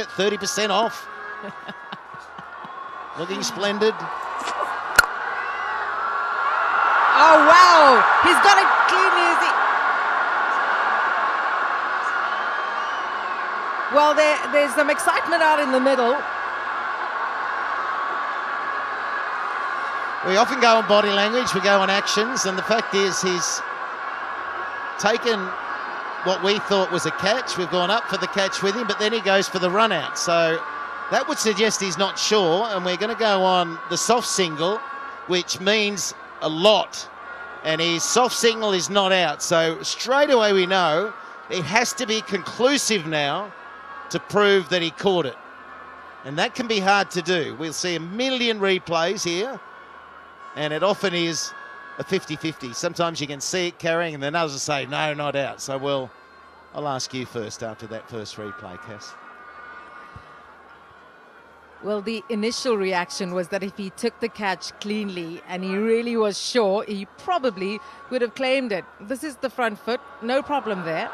at 30% off. Looking splendid. Oh, wow. He's got it cleanly. Is he? Well, there, there's some excitement out in the middle. We often go on body language, we go on actions, and the fact is he's taken what we thought was a catch. We've gone up for the catch with him, but then he goes for the run out. So that would suggest he's not sure, and we're going to go on the soft signal, which means a lot. And his soft signal is not out. So straight away we know it has to be conclusive now to prove that he caught it. And that can be hard to do. We'll see a million replays here, and it often is a 50 50. Sometimes you can see it carrying, and then others say, no, not out. So, well, I'll ask you first after that first replay, Cass. Well, the initial reaction was that if he took the catch cleanly and he really was sure, he probably would have claimed it. This is the front foot, no problem there.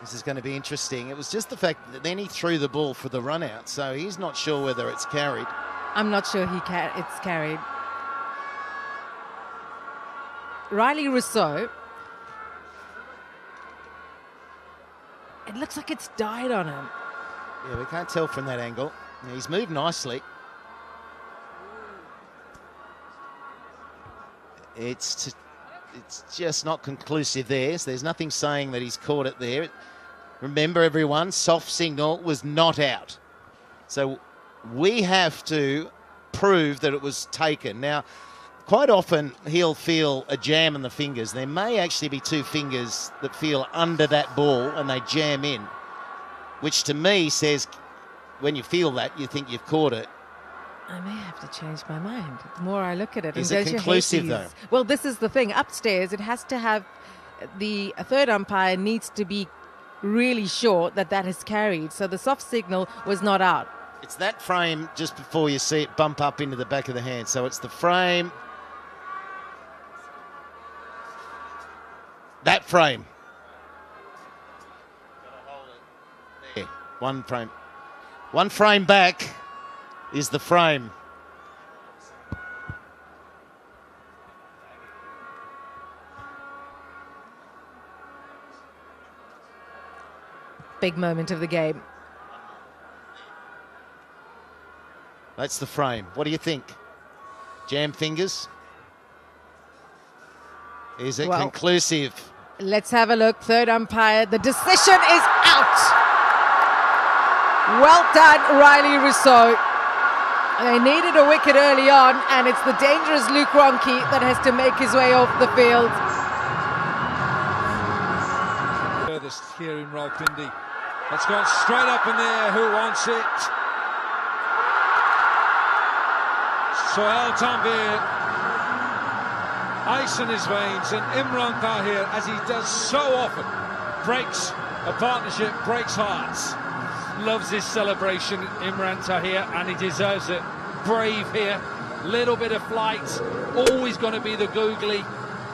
This is going to be interesting. It was just the fact that then he threw the ball for the run out, so he's not sure whether it's carried. I'm not sure he ca- it's carried. Rilee Rossouw. It looks like it's died on him. Yeah, we can't tell from that angle. He's moved nicely. It's it's just not conclusive there. So there's nothing saying that he's caught it there. Remember, everyone, soft signal was not out. So we have to prove that it was taken. Now, quite often he'll feel a jam in the fingers. There may actually be two fingers that feel under that ball and they jam in, which to me says when you feel that, you think you've caught it. I may have to change my mind. The more I look at it, Is and it don't you hate conclusive, though? Well, this is the thing. Upstairs, it has to have the third umpire needs to be really sure that that is carried. So the soft signal was not out. It's that frame just before you see it bump up into the back of the hand. So it's the frame. That frame. There. One frame. One frame back is the frame. Big moment of the game. That's the frame. What do you think? Jam fingers? Is it Well- conclusive? Let's have a look. Third umpire. The decision is out. Well done, Rilee Rossouw. They needed a wicket early on, and it's the dangerous Luke Ronchi that has to make his way off the field. Furthest here in Rawalpindi. It's gone straight up in the air. Who wants it? Sohail Tanvir. Ice in his veins, and Imran Tahir, as he does so often, breaks a partnership, breaks hearts. Loves his celebration, Imran Tahir, and he deserves it. Brave here, little bit of flight, always going to be the googly.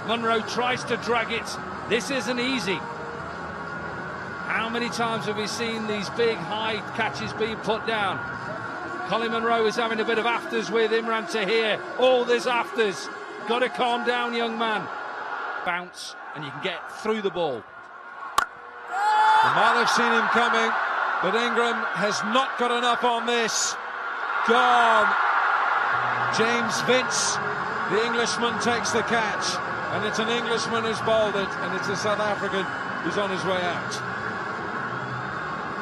Munro tries to drag it. This isn't easy. How many times have we seen these big high catches being put down? Colin Munro is having a bit of afters with Imran Tahir. All this afters. Got to calm down, young man. Bounce, and you can get through the ball. They might have seen him coming, but Ingram has not got enough on this. Gone. James Vince, the Englishman, takes the catch, and it's an Englishman who's bowled it, and it's a South African who's on his way out.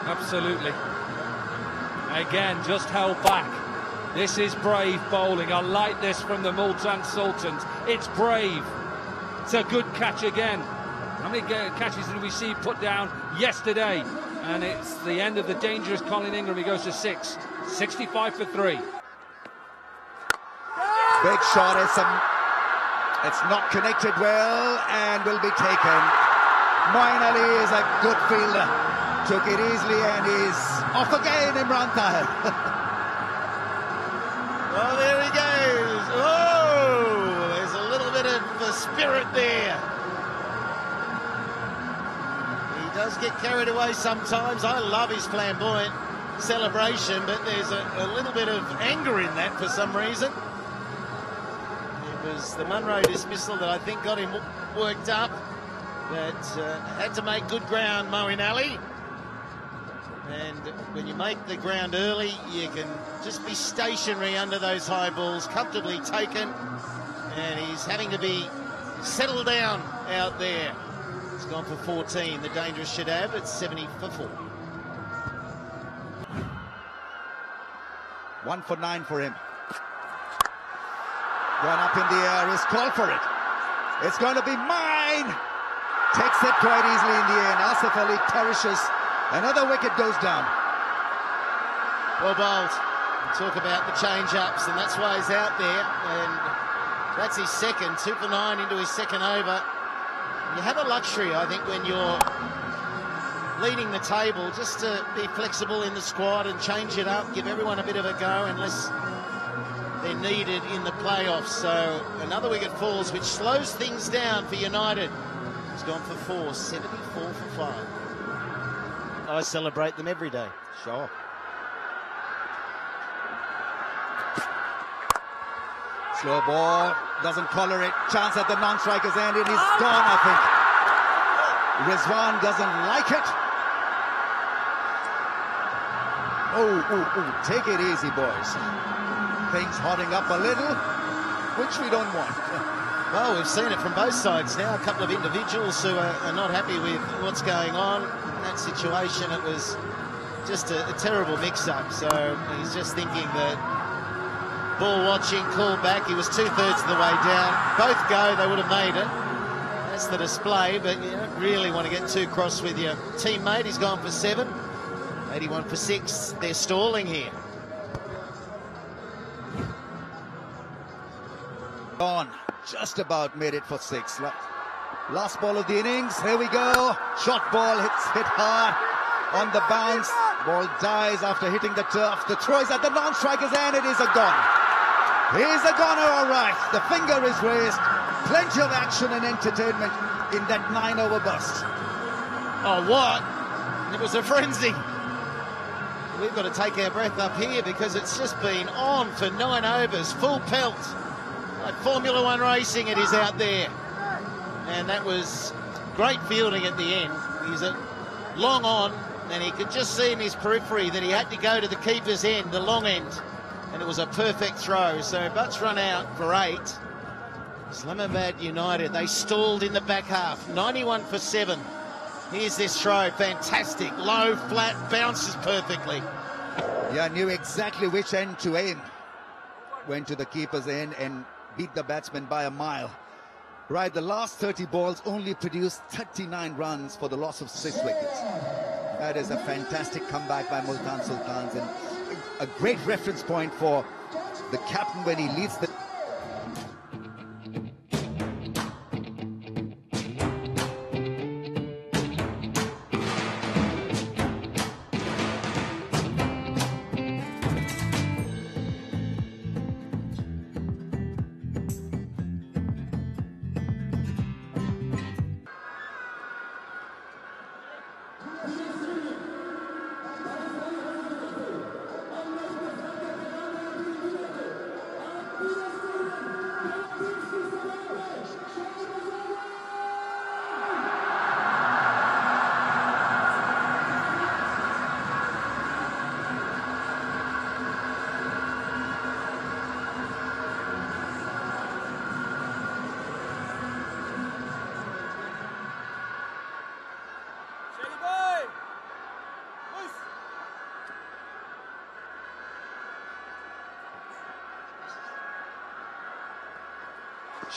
Absolutely. Again, just held back. This is brave bowling. I like this from the Multan Sultans. It's brave. It's a good catch again. How many catches did we see put down yesterday? And it's the end of the dangerous Colin Ingram. He goes to six. 65 for three. Big shot. It's, um, it's not connected well and will be taken. Moeen is a good fielder. Took it easily and is off again, Imran Tahir. spirit there. He does get carried away sometimes. I love his flamboyant celebration, but there's a, a little bit of anger in that for some reason. It was the Munro dismissal that I think got him worked up, but uh, had to make good ground, Moeen Ali. And when you make the ground early, you can just be stationary under those high balls, comfortably taken. And he's having to be settled down out there. He's gone for 14, the dangerous Shadab at 70 for 4. One for nine for him. One up in the air is called for it. It's going to be mine. Takes it quite easily in the end. Asif Ali perishes. Another wicket goes down. Well bowled. Talk about the change-ups, and that's why he's out there. And that's his second, two for nine into his second over. You have a luxury, I think, when you're leading the table, just to be flexible in the squad and change it up, give everyone a bit of a go, unless they're needed in the playoffs. So another wicket falls, which slows things down for United. He's gone for four, 74 for five. I celebrate them every day. Sure. Slow ball, doesn't collar it. Chance at the non-striker's end, it is oh. gone, I think. Rizwan doesn't like it. Oh, oh, oh, take it easy, boys. Things hotting up a little, which we don't want. Well, we've seen it from both sides now. A couple of individuals who are, are not happy with what's going on. In that situation, it was just a, a terrible mix-up. So he's just thinking that ball watching, call back. He was two-thirds of the way down. Both go, they would have made it. That's the display, but you don't really want to get too cross with your teammate. He's gone for seven. 81 for six. They're stalling here. On, just about made it for six. Last ball of the innings. Here we go. Shot ball hits hit hard on the bounce. Ball dies after hitting the turf. The throw is at the non-striker's end. It is a gone. He's a goner, all right. The finger is raised. Plenty of action and entertainment in that nine-over bust. Oh, what? It was a frenzy. We've got to take our breath up here because it's just been on for nine overs, full pelt. Like Formula One racing, it is out there. And that was great fielding at the end. He's a long on, and he could just see in his periphery that he had to go to the keeper's end, the long end and it was a perfect throw. So Butts run out for eight. Islamabad United, they stalled in the back half, 91 for seven. Here's this throw, fantastic, low, flat, bounces perfectly. Yeah, knew exactly which end to aim. Went to the keeper's end and beat the batsman by a mile. Right, the last 30 balls only produced 39 runs for the loss of six wickets. That is a fantastic comeback by Multan Sultans and a great reference point for the captain when he leads the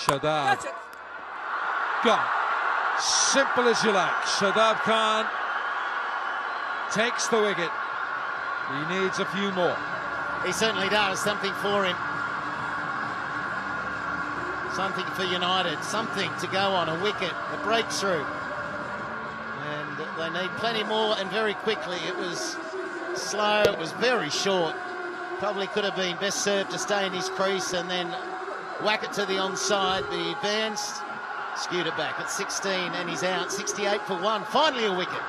Shadab. Gone. Simple as you like. Shadab Khan takes the wicket. He needs a few more. He certainly does. Something for him. Something for United. Something to go on. A wicket. A breakthrough. And they need plenty more and very quickly. It was slow. It was very short. Probably could have been best served to stay in his crease and then whack it to the onside. The advanced Skewed it back at 16 and he's out. 68 for one. Finally a wicket.